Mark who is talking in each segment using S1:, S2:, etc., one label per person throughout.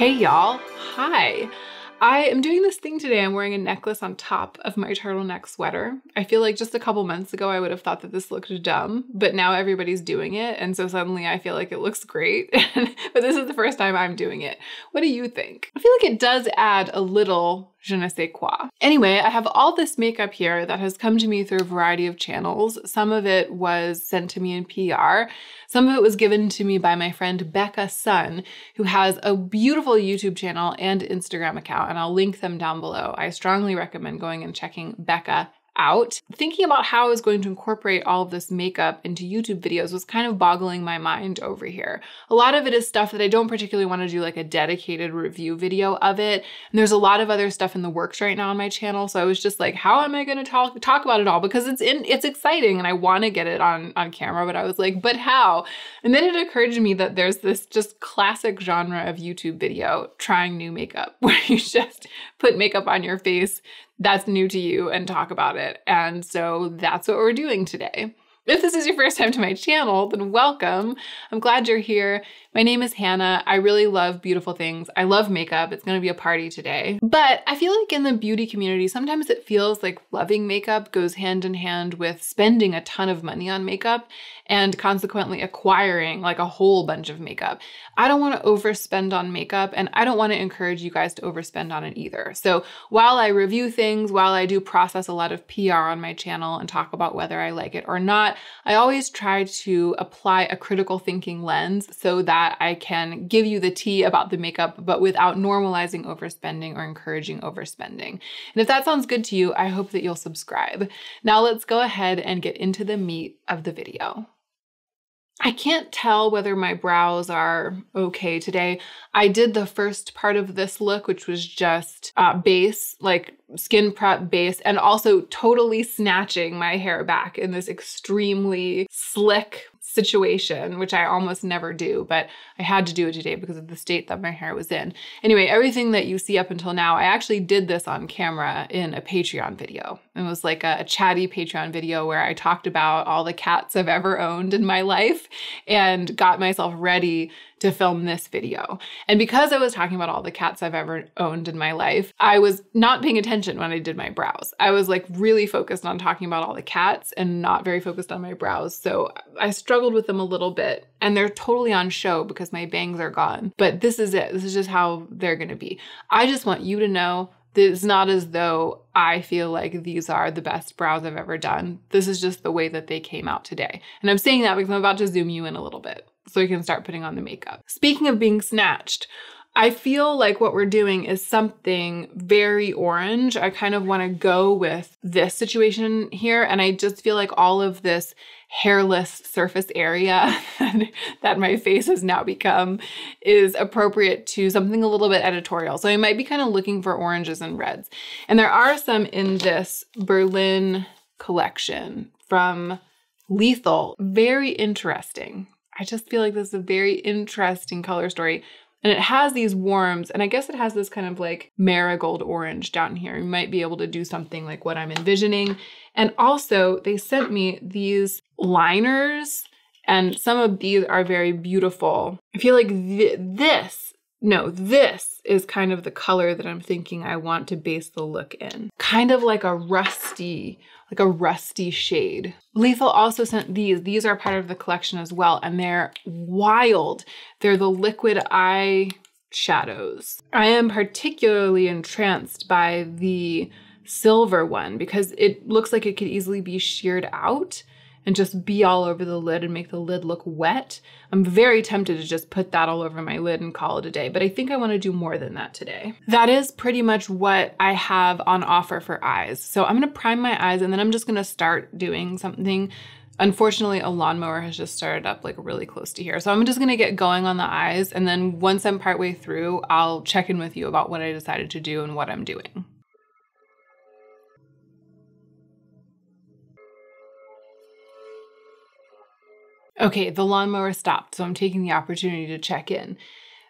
S1: Hey y'all, hi. I am doing this thing today. I'm wearing a necklace on top of my turtleneck sweater. I feel like just a couple months ago I would have thought that this looked dumb, but now everybody's doing it. And so suddenly I feel like it looks great. but this is the first time I'm doing it. What do you think? I feel like it does add a little je ne sais quoi. Anyway, I have all this makeup here that has come to me through a variety of channels. Some of it was sent to me in PR. Some of it was given to me by my friend Bekah Sun, who has a beautiful YouTube channel and Instagram account, and I'll link them down below. I strongly recommend going and checking Bekah out. Thinking about how I was going to incorporate all of this makeup into YouTube videos was kind of boggling my mind over here. A lot of it is stuff that I don't particularly want to do like a dedicated review video of it. And there's a lot of other stuff in the works right now on my channel. So I was just like, how am I going to talk talk about it all? Because it's in it's exciting and I want to get it on on camera, but I was like, but how? And then it occurred to me that there's this just classic genre of YouTube video, trying new makeup, where you just put makeup on your face that's new to you and talk about it. And so that's what we're doing today. If this is your first time to my channel, then welcome. I'm glad you're here. My name is Hannah. I really love beautiful things. I love makeup. It's gonna be a party today. But I feel like in the beauty community, sometimes it feels like loving makeup goes hand in hand with spending a ton of money on makeup and consequently acquiring like a whole bunch of makeup. I don't wanna overspend on makeup and I don't wanna encourage you guys to overspend on it either. So while I review things, while I do process a lot of PR on my channel and talk about whether I like it or not, I always try to apply a critical thinking lens so that I can give you the tea about the makeup, but without normalizing overspending or encouraging overspending. And if that sounds good to you, I hope that you'll subscribe. Now let's go ahead and get into the meat of the video. I can't tell whether my brows are okay today. I did the first part of this look, which was just uh, base, like skin prep base, and also totally snatching my hair back in this extremely slick situation, which I almost never do, but I had to do it today because of the state that my hair was in. Anyway, everything that you see up until now, I actually did this on camera in a Patreon video. It was like a, a chatty Patreon video where I talked about all the cats I've ever owned in my life and got myself ready to film this video. And because I was talking about all the cats I've ever owned in my life, I was not paying attention when I did my brows. I was like really focused on talking about all the cats and not very focused on my brows. So I struggled with them a little bit. And they're totally on show because my bangs are gone. But this is it. This is just how they're going to be. I just want you to know it's not as though I feel like these are the best brows I've ever done. This is just the way that they came out today. And I'm saying that because I'm about to zoom you in a little bit so you can start putting on the makeup. Speaking of being snatched, I feel like what we're doing is something very orange. I kind of want to go with this situation here. And I just feel like all of this hairless surface area that my face has now become is appropriate to something a little bit editorial. So I might be kind of looking for oranges and reds. And there are some in this Berlin collection from Lethal. Very interesting. I just feel like this is a very interesting color story. And it has these warms, and I guess it has this kind of like marigold orange down here. You might be able to do something like what I'm envisioning. And also, they sent me these liners, and some of these are very beautiful. I feel like th- this, no, this is kind of the color that I'm thinking I want to base the look in. Kind of like a rusty like a rusty shade. Lethal also sent these. These are part of the collection as well, and they're wild. They're the liquid eye shadows. I am particularly entranced by the silver one because it looks like it could easily be sheared out and just be all over the lid and make the lid look wet. I'm very tempted to just put that all over my lid and call it a day, but I think I want to do more than that today. That is pretty much what I have on offer for eyes. So I'm to prime my eyes and then I'm just to start doing something Unfortunately, a lawnmower has just started up like really close to here. So I'm just gonna get going on the eyes and then once I'm partway through, I'll check in with you about what I decided to do and what I'm doing. Okay, the lawnmower stopped, so I'm taking the opportunity to check in.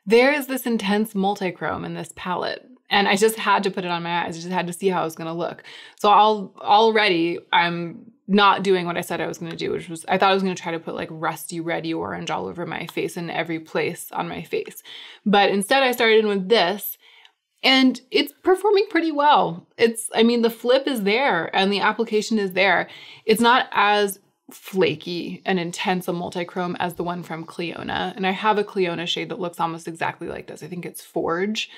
S1: There is this intense multichrome in this palette, and I just had to put it on my eyes. I just had to see how it was gonna look. So I'll already I'm not doing what I said I was going to do, which was I thought I was going to try to put like rusty reddy orange all over my face in every place on my face. But instead, I started in with this and it's performing pretty well. It's, I mean, the flip is there and the application is there. It's not as flaky and intense a multichrome as the one from Clionadh. And I have a Clionadh shade that looks almost exactly like this. I think it's Forge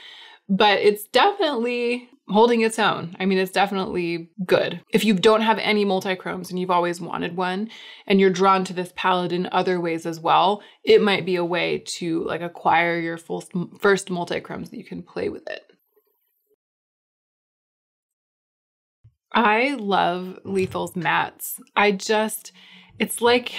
S1: but it's definitely holding its own. I mean, it's definitely good. If you don't have any multichromes and you've always wanted one and you're drawn to this palette in other ways as well, it might be a way to like acquire your full, first multichromes that you can play with it. I love Lethal's mats. I just, it's like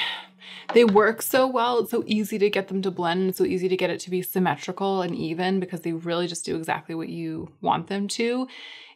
S1: they work so well. It's so easy to get them to blend. It's so easy to get it to be symmetrical and even because they really just do exactly what you want them to.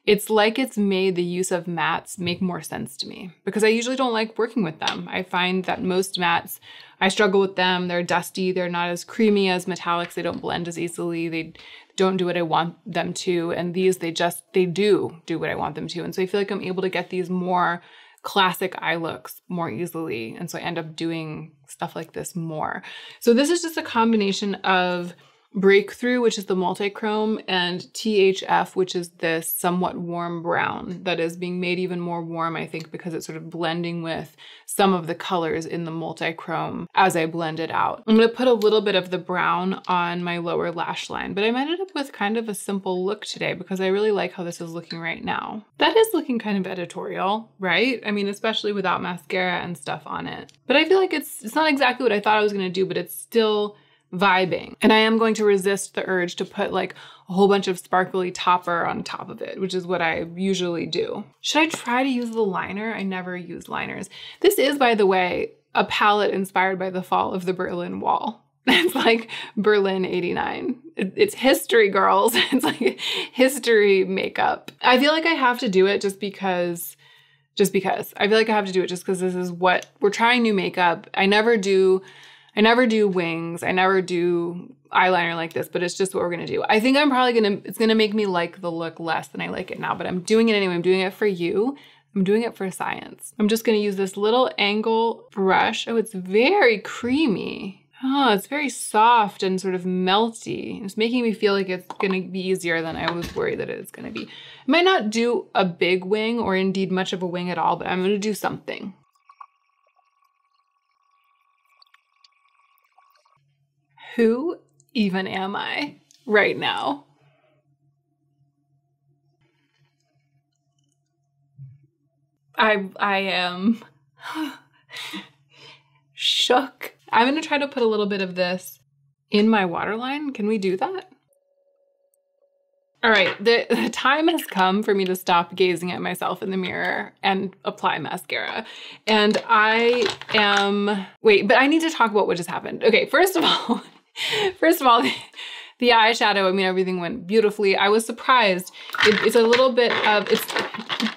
S1: It's like it's made the use of mats make more sense to me because I usually don't like working with them. I find that most mats, I struggle with them. They're dusty. They're not as creamy as metallics. They don't blend as easily. They don't do what I want them to. And these, they just, they do do what I want them to. And so I feel like I'm able to get these more classic eye looks more easily. And so I end up doing stuff like this more. So this is just a combination of Breakthrough, which is the multichrome, and THF, which is this somewhat warm brown that is being made even more warm, I think, because it's sort of blending with some of the colors in the multichrome as I blend it out. I'm to put a little bit of the brown on my lower lash line, but I ended up with kind of a simple look today because I really like how this is looking right now. That is looking kind of editorial, right? I mean, especially without mascara and stuff on it. But I feel like it's it's not exactly what I thought I was going to do, but it's still vibing. And I am going to resist the urge to put like a whole bunch of sparkly topper on top of it, which is what I usually do. Should I try to use the liner? I never use liners. This is, by the way, a palette inspired by the fall of the Berlin Wall. It's like Berlin 89. It's history, girls. It's like history makeup. I feel like I have to do it just because just because. I feel like I have to do it just because this is what we're trying new makeup. I never do I never do wings. I never do eyeliner like this, but it's just what we're gonna do. I think I'm probably gonna, it's gonna make me like the look less than I like it now, but I'm doing it anyway. I'm doing it for you. I'm doing it for science. I'm just gonna use this little angle brush. Oh, it's very creamy. Oh, it's very soft and sort of melty. It's making me feel like it's gonna be easier than I was worried that it's gonna be. I might not do a big wing or indeed much of a wing at all, but I'm gonna do something. Who even am I right now? I I am shook. I'm going to try to put a little bit of this in my waterline. Can we do that? All right, the, the, time has come for me to stop gazing at myself in the mirror and apply mascara. And I am, wait, but I need to talk about what just happened. Okay, first of all, First of all, the eyeshadow, I mean, everything went beautifully. I was surprised. It, it's a little bit of, it's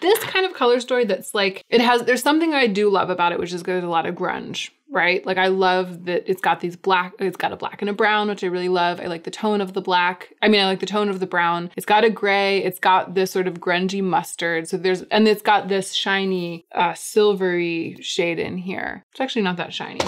S1: this kind of color story that's like, it has, there's something I do love about it, which is there's a lot of grunge, right? Like I love that it's got these black, it's got a black and a brown, which I really love. I like the tone of the black. I mean, I like the tone of the brown. It's got a gray, it's got this sort of grungy mustard. So there's, and it's got this shiny, uh, silvery shade in here. It's actually not that shiny.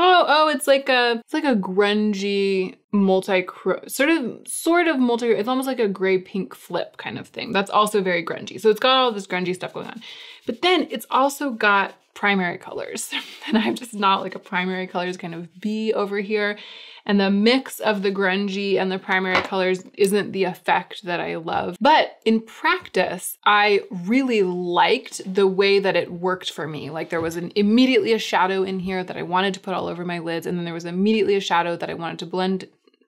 S1: Oh, oh, it's like a it's like a grungy multi sort of sort of multi it's almost like a gray pink flip kind of thing. That's also very grungy. So it's got all this grungy stuff going on. But then it's also got primary colors. and I'm just not like a primary colors kind of bee over here. And the mix of the grungy and the primary colors isn't the effect that I love. But in practice, I really liked the way that it worked for me. Like there was an immediately a shadow in here that I wanted to put all over my lids. And then there was immediately a shadow that I wanted to blend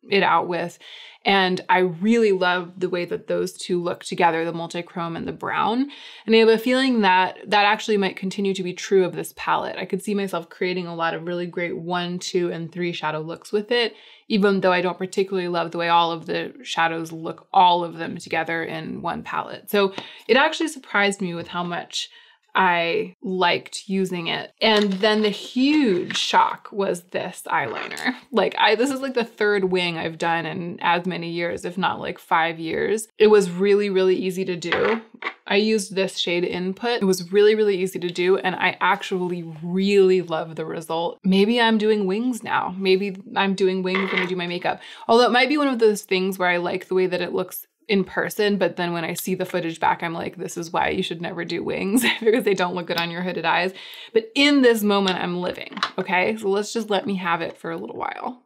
S1: it out with. And I really love the way that those two look together, the multichrome and the brown. And I have a feeling that that actually might continue to be true of this palette. I could see myself creating a lot of really great one, two, and three shadow looks with it, even though I don't particularly love the way all of the shadows look, all of them together in one palette. So it actually surprised me with how much I liked using it. And then the huge shock was this eyeliner. Like I this is like the third wing I've done in as many years, if not like 5 years. It was really really easy to do. I used this shade input. It was really, really easy to do, and I actually really love the result. Maybe I'm doing wings now. Maybe I'm doing wings when I do my makeup. Although it might be one of those things where I like the way that it looks in person, but then when I see the footage back, I'm like, this is why you should never do wings because they don't look good on your hooded eyes. But in this moment, I'm living, okay? So let's just let me have it for a little while.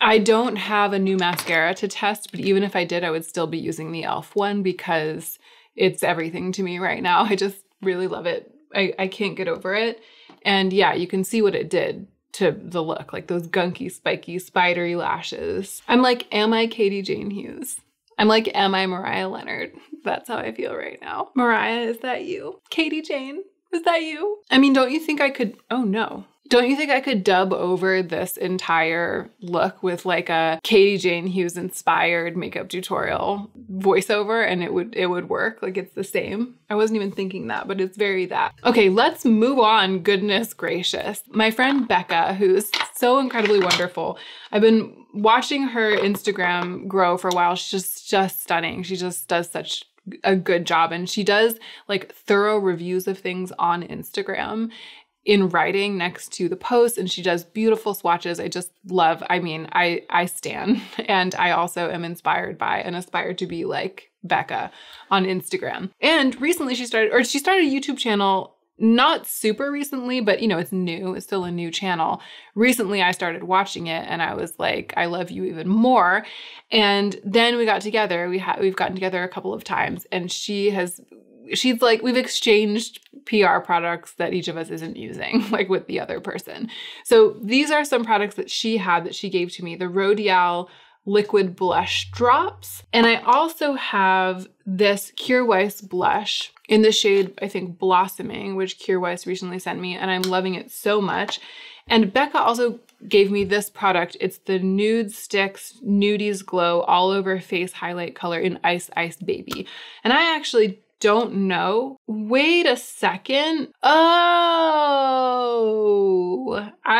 S1: I don't have a new mascara to test, but even if I did, I would still be using the e.l.f. one because it's everything to me right now. I just really love it. I, I can't get over it. And yeah, you can see what it did to the look, like those gunky, spiky, spidery lashes. I'm like, am I Katie Jane Hughes? I'm like, am I Mariah Leonard? That's how I feel right now. Mariah, is that you? Katie Jane, is that you? I mean, don't you think I could? Oh no. Don't you think I could dub over this entire look with like a Katie Jane Hughes inspired makeup tutorial voiceover and it would it would work? Like it's the same. I wasn't even thinking that, but it's very that. Okay, let's move on. Goodness gracious. My friend Bekah, who's so incredibly wonderful. I've been watching her Instagram grow for a while. She's just just stunning. She just does such a good job and she does like thorough reviews of things on Instagram in writing next to the post and she does beautiful swatches. I just love. I mean, I I stan and I also am inspired by and aspire to be like Bekah on Instagram. And recently she started or she started a YouTube channel not super recently, but you know, it's new. It's still a new channel. Recently I started watching it and I was like, I love you even more. And then we got together. We had we've gotten together a couple of times and she has she's like we've exchanged PR products that each of us isn't using, like with the other person. So these are some products that she had that she gave to me the Rodial liquid blush drops. And I also have this Kjaer Weis blush in the shade, I think, Blossoming, which Kjaer Weis recently sent me, and I'm loving it so much. And Bekah also gave me this product. It's the Nudestix Nudies Glow All Over Face Highlight Color in Ice Ice Baby. And I actually don't know. Wait a second. Oh,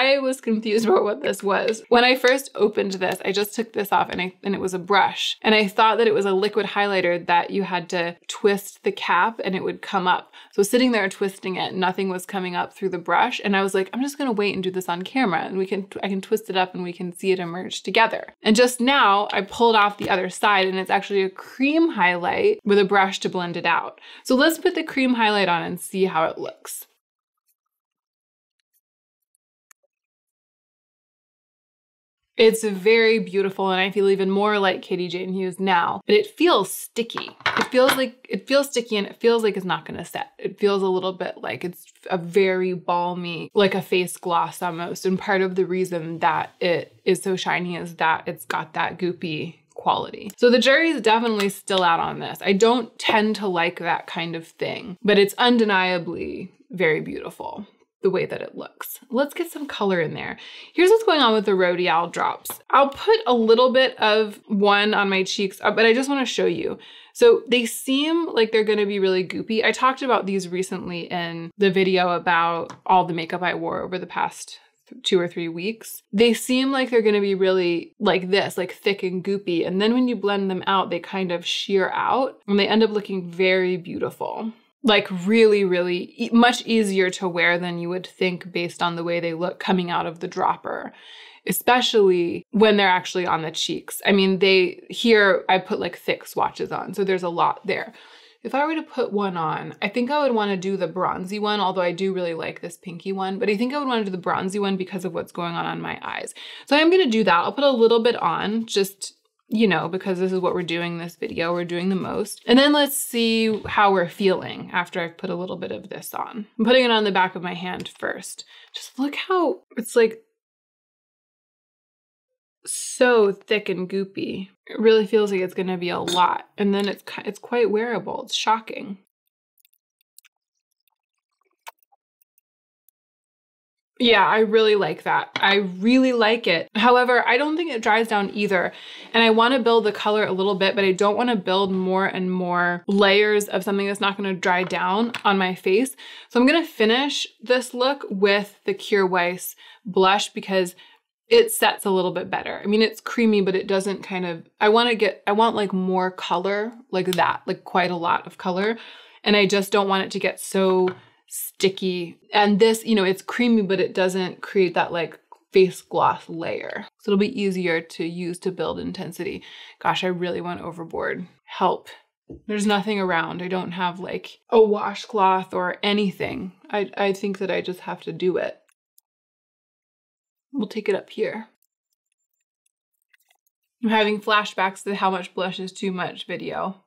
S1: I was confused about what this was. When I first opened this, I just took this off and I and it was a brush. And I thought that it was a liquid highlighter that you had to twist the cap and it would come up. So sitting there twisting it, nothing was coming up through the brush. And I was like, I'm just gonna wait and do this on camera and we can I can twist it up and we can see it emerge together. And just now I pulled off the other side and it's actually a cream highlight with a brush to blend it out out. So let's put the cream highlight on and see how it looks. It's very beautiful and I feel even more like Katie Jane Hughes now, but it feels sticky. It feels like, it feels sticky and it feels like it's not gonna set. It feels a little bit like it's a very balmy, like a face gloss almost. And part of the reason that it is so shiny is that it's got that goopy quality. So the jury is definitely still out on this. I don't tend to like that kind of thing, but it's undeniably very beautiful the way that it looks. Let's get some color in there. Here's what's going on with the Rodial drops. I'll put a little bit of one on my cheeks, uh, but I just wanna show you. So they seem like they're gonna be really goopy. I talked about these recently in the video about all the makeup I wore over the past two or three weeks, they seem like they're going to be really like this, like thick and goopy. And then when you blend them out, they kind of sheer out and they end up looking very beautiful. Like really, really e much easier to wear than you would think based on the way they look coming out of the dropper especially when they're actually on the cheeks. I mean, they here I put like thick swatches on, so there's a lot there. If I were to put one on, I think I would want to do the bronzy one, although I do really like this pinky one, but I think I would want to do the bronzy one because of what's going on on my eyes. So I'm going to do that. I'll put a little bit on just you know, because this is what we're doing this video, we're doing the most. And then let's see how we're feeling after I've put a little bit of this on. I'm putting it on the back of my hand first. Just look how it's like so thick and goopy. It really feels like it's going to be a lot. And then it's it's quite wearable. It's shocking. Yeah, I really like that. I really like it. However, I don't think it dries down either. And I want to build the color a little bit, but I don't want to build more and more layers of something that's not going to dry down on my face. So I'm going to finish this look with the Kjaer Weis blush because it sets a little bit better. I mean, it's creamy, but it doesn't kind of, I want to get, I want like more color like that, like quite a lot of color. And I just don't want it to get so sticky. And this, you know, it's creamy, but it doesn't create that like face gloss layer. So it'll be easier to use to build intensity. Gosh, I really went overboard. Help. There's nothing around. I don't have like a washcloth or anything. I, I think that I just have to do it. We'll take it up here. I'm having flashbacks to how much blush is too much video.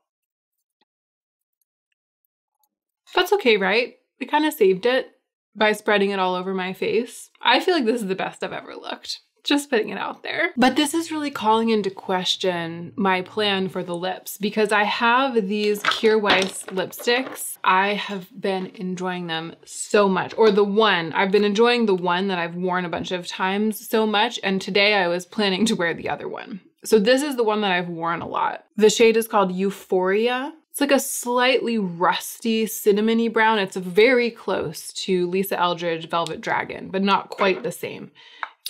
S1: That's okay, right? We kind of saved it by spreading it all over my face. I feel like this is the best I've ever looked. Just putting it out there. But this is really calling into question my plan for the lips because I have these Kjaer Weis lipsticks. I have been enjoying them so much. Or the one, I've been enjoying the one that I've worn a bunch of times so much. And today I was planning to wear the other one. So this is the one that I've worn a lot. The shade is called Euphoria. It's like a slightly rusty cinnamony brown. It's very close to Lisa Eldridge Velvet Dragon, but not quite the same.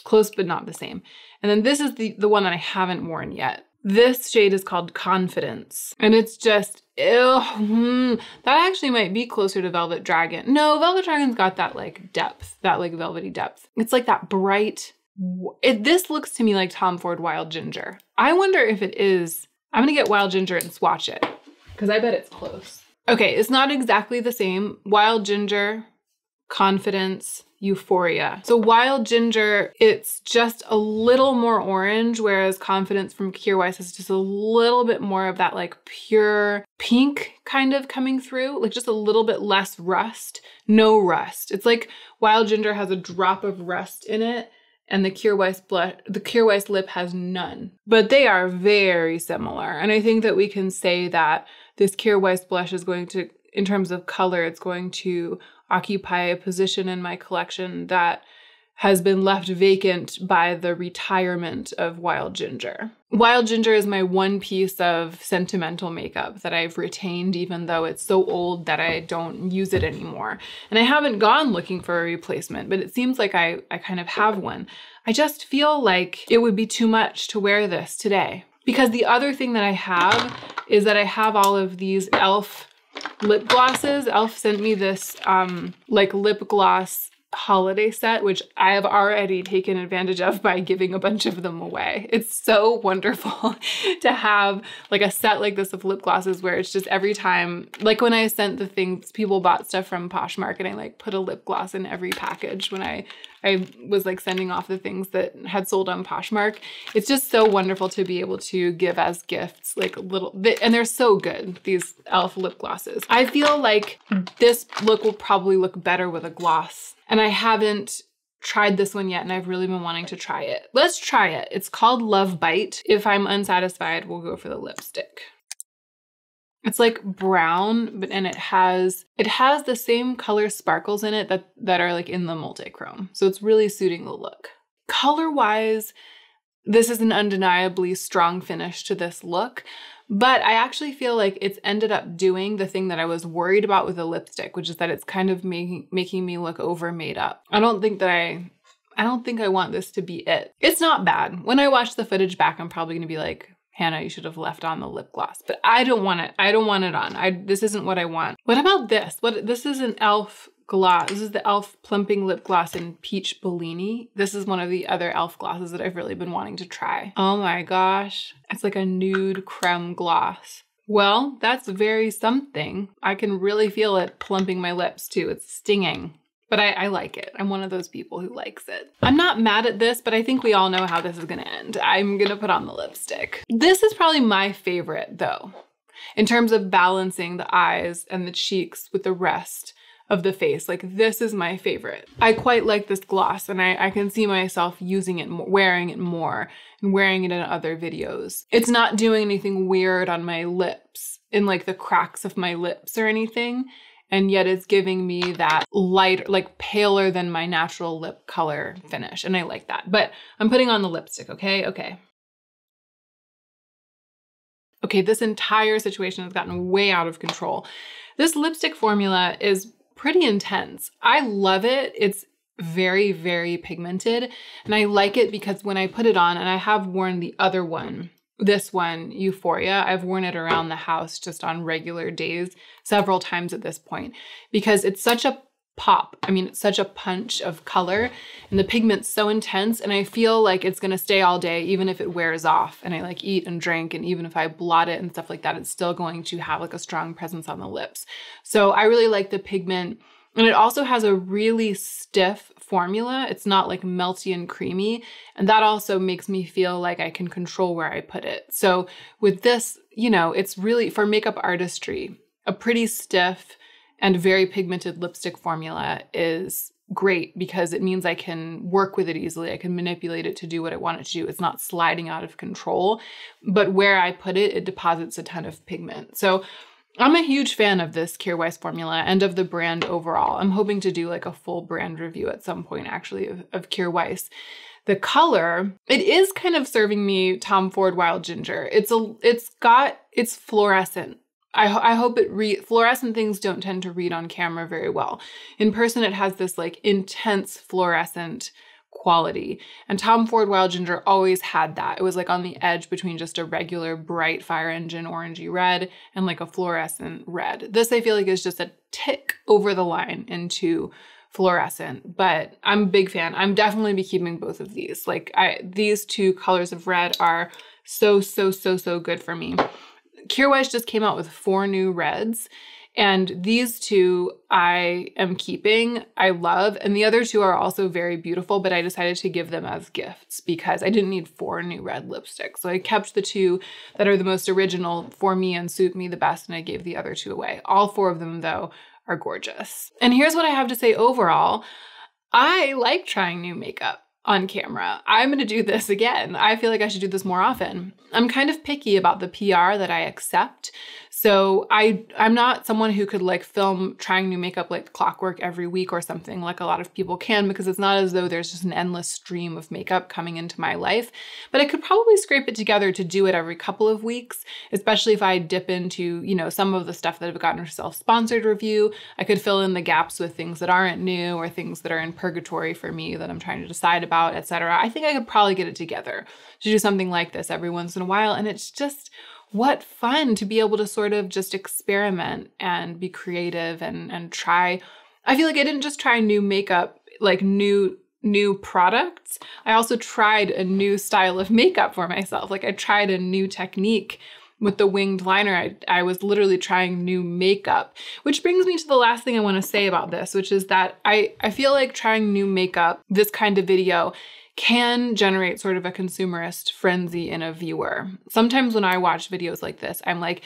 S1: Close, but not the same. And then this is the, the one that I haven't worn yet. This shade is called Confidence. And it's just, ew, hmm, that actually might be closer to Velvet Dragon. No, Velvet Dragon's got that like depth, that like velvety depth. It's like that bright, it, this looks to me like Tom Ford Wild Ginger. I wonder if it is, I'm gonna get Wild Ginger and swatch it because I bet it's close. Okay, it's not exactly the same. Wild ginger, confidence, euphoria. So wild ginger, it's just a little more orange, whereas confidence from Kjaer Weis is just a little bit more of that like pure pink kind of coming through, like just a little bit less rust, no rust. It's like wild ginger has a drop of rust in it and the Kjaer Weis blush, the Kjaer Weis lip has none. But they are very similar. And I think that we can say that this Weis blush is going to, in terms of color, it's going to occupy a position in my collection that has been left vacant by the retirement of Wild Ginger. Wild Ginger is my one piece of sentimental makeup that I've retained, even though it's so old that I don't use it anymore. And I haven't gone looking for a replacement, but it seems like I, I kind of have one. I just feel like it would be too much to wear this today. Because the other thing that I have is that I have all of these e.l.f. lip glosses. e.l.f. sent me this um, like lip gloss holiday set, which I have already taken advantage of by giving a bunch of them away. It's so wonderful to have like a set like this of lip glosses where it's just every time, like when I sent the things, people bought stuff from Poshmark and I like put a lip gloss in every package when I I was like sending off the things that had sold on Poshmark. It's just so wonderful to be able to give as gifts, like little, and they're so good, these e.l.f. lip glosses. I feel like this look will probably look better with a gloss. And I haven't tried this one yet and I've really been wanting to try it. Let's try it. It's called Love Bite. If I'm unsatisfied, we'll go for the lipstick. It's like brown, but and it has it has the same color sparkles in it that that are like in the multi-chrome. So it's really suiting the look. Color-wise, this is an undeniably strong finish to this look, but I actually feel like it's ended up doing the thing that I was worried about with the lipstick, which is that it's kind of making making me look over made up. I don't think that I I don't think I want this to be it. It's not bad. When I watch the footage back, I'm probably to be like, Hannah, you should have left on the lip gloss. But I don't want it. I don't want it on. I this isn't what I want. What about this? What this is an e.l.f. gloss. This is the e.l.f. plumping lip gloss in peach Bellini. This is one of the other e.l.f. glosses that I've really been wanting to try. Oh my gosh. It's like a nude creme gloss. Well, that's very something. I can really feel it plumping my lips too. It's stinging. But I, I, like it. I'm one of those people who likes it. I'm not mad at this, but I think we all know how this is gonna end. I'm gonna put on the lipstick. This is probably my favorite though, in terms of balancing the eyes and the cheeks with the rest of the face. Like this is my favorite. I quite like this gloss and I, I can see myself using it, more, wearing it more and wearing it in other videos. It's not doing anything weird on my lips in like the cracks of my lips or anything and yet it's giving me that light, like paler than my natural lip color finish. And I like that. But I'm putting on the lipstick, okay? Okay. Okay, this entire situation has gotten way out of control. This lipstick formula is pretty intense. I love it. It's very, very pigmented. And I like it because when I put it on, and I have worn the other one, this one, Euphoria, I've worn it around the house just on regular days several times at this point because it's such a pop. I mean, it's such a punch of color and the pigment's so intense and I feel like it's going to stay all day even if it wears off and I like eat and drink and even if I blot it and stuff like that, it's still going to have like a strong presence on the lips. So I really like the pigment and it also has a really stiff formula. It's not like melty and creamy. And that also makes me feel like I can control where I put it. So with this, you know, it's really for makeup artistry, a pretty stiff and very pigmented lipstick formula is great because it means I can work with it easily. I can manipulate it to do what I want it to do. It's not sliding out of control, but where I put it, it deposits a ton of pigment. So I'm a huge fan of this Weis formula and of the brand overall. I'm hoping to do like a full brand review at some point actually of, of. The color, it is kind of serving me Tom Ford Wild Ginger. It's a it's got it's fluorescent. I, ho- I hope it read fluorescent things don't tend to read on camera very well. In person it has this like intense fluorescent quality. And Tom Ford Wild Ginger always had that. It was like on the edge between just a regular bright fire engine orangey red and like a fluorescent red. This I feel like is just a tick over the line into fluorescent, but I'm a big fan. I'm definitely be keeping both of these. Like I these two colors of red are so so so so good for me. Weis just came out with four new reds and these two I am keeping, I love. And the other two are also very beautiful, but I decided to give them as gifts because I didn't need four new red lipsticks. So I kept the two that are the most original for me and suit me the best, and I gave the other two away. All four of them, though, are gorgeous. And here's what I have to say overall I like trying new makeup on camera. I'm going to do this again. I feel like I should do this more often. I'm kind of picky about the PR that I accept. So I I'm not someone who could like film trying new makeup like clockwork every week or something like a lot of people can because it's not as though there's just an endless stream of makeup coming into my life. But I could probably scrape it together to do it every couple of weeks, especially if I dip into, you know, some of the stuff that I've gotten a self-sponsored review. I could fill in the gaps with things that aren't new or things that are in purgatory for me that I'm trying to decide about, etc. I think I could probably get it together to do something like this every once in a while and it's just what fun to be able to sort of just experiment and be creative and and try I feel like I didn't just try new makeup, like new new products. I also tried a new style of makeup for myself. Like I tried a new technique with the winged liner. I, I was literally trying new makeup, which brings me to the last thing I want to say about this, which is that I, I feel like trying new makeup, this kind of video, can generate sort of a consumerist frenzy in a viewer. Sometimes when I watch videos like this, I'm like,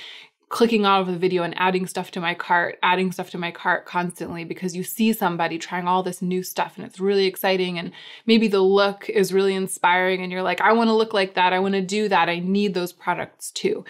S1: clicking out of the video and adding stuff to my cart, adding stuff to my cart constantly because you see somebody trying all this new stuff and it's really exciting and maybe the look is really inspiring and you're like, I want to look like that. I want to do that. I need those products too.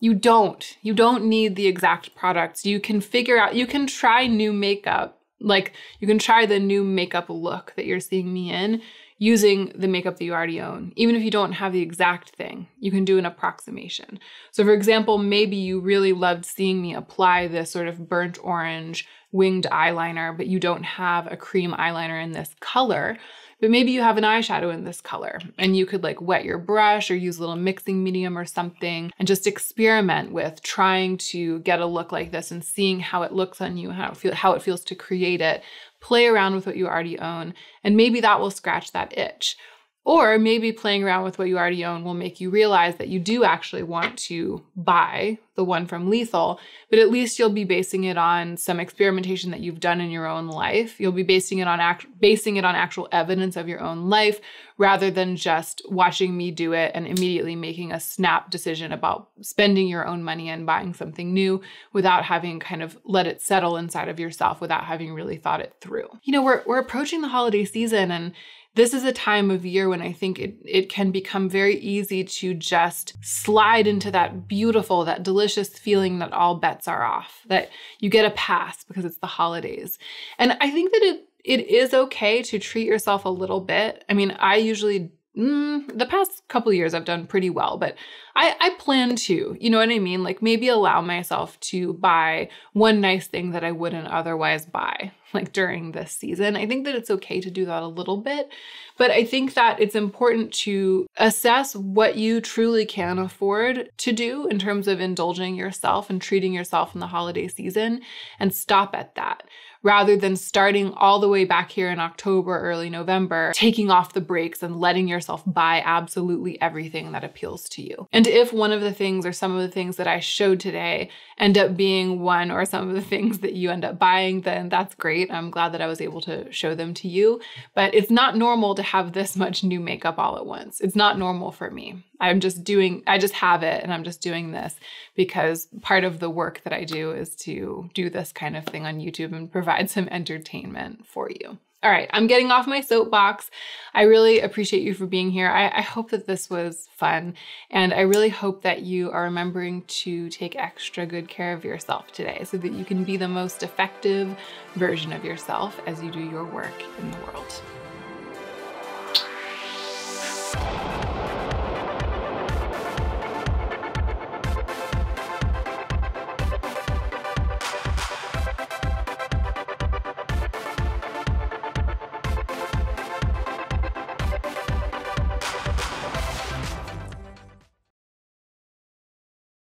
S1: You don't. You don't need the exact products. You can figure out, you can try new makeup. Like you can try the new makeup look that you're seeing me in using the makeup that you already own. Even if you don't have the exact thing, you can do an approximation. So, for example, maybe you really loved seeing me apply this sort of burnt orange winged eyeliner, but you don't have a cream eyeliner in this color. But maybe you have an eyeshadow in this color and you could like wet your brush or use a little mixing medium or something and just experiment with trying to get a look like this and seeing how it looks on you, how it, feel, how it feels to create it play around with what you already own, and maybe that will scratch that itch. Or maybe playing around with what you already own will make you realize that you do actually want to buy the one from Lethal, but at least you'll be basing it on some experimentation that you've done in your own life. You'll be basing it on act- basing it on actual evidence of your own life rather than just watching me do it and immediately making a snap decision about spending your own money and buying something new without having kind of let it settle inside of yourself without having really thought it through. You know, we're we're approaching the holiday season and this is a time of year when I think it, it can become very easy to just slide into that beautiful, that delicious feeling that all bets are off, that you get a pass because it's the holidays. And I think that it it is okay to treat yourself a little bit. I mean, I usually Mm, the past couple years I've done pretty well, but I, I plan to, you know what I mean? Like maybe allow myself to buy one nice thing that I wouldn't otherwise buy, like during this season. I think that it's okay to do that a little bit, but I think that it's important to assess what you truly can afford to do in terms of indulging yourself and treating yourself in the holiday season and stop at that rather than starting all the way back here in October, early November, taking off the brakes and letting yourself buy absolutely everything that appeals to you. And if one of the things or some of the things that I showed today end up being one or some of the things that you end up buying, then that's great. I'm glad that I was able to show them to you. But it's not normal to have this much new makeup all at once. It's not normal for me. I'm just doing, I just have it and I'm just doing this because part of the work that I do is to do this kind of thing on YouTube and provide some entertainment for you. All right, I'm getting off my soapbox. I really appreciate you for being here. I, I, hope that this was fun, and I really hope that you are remembering to take extra good care of yourself today so that you can be the most effective version of yourself as you do your work in the world.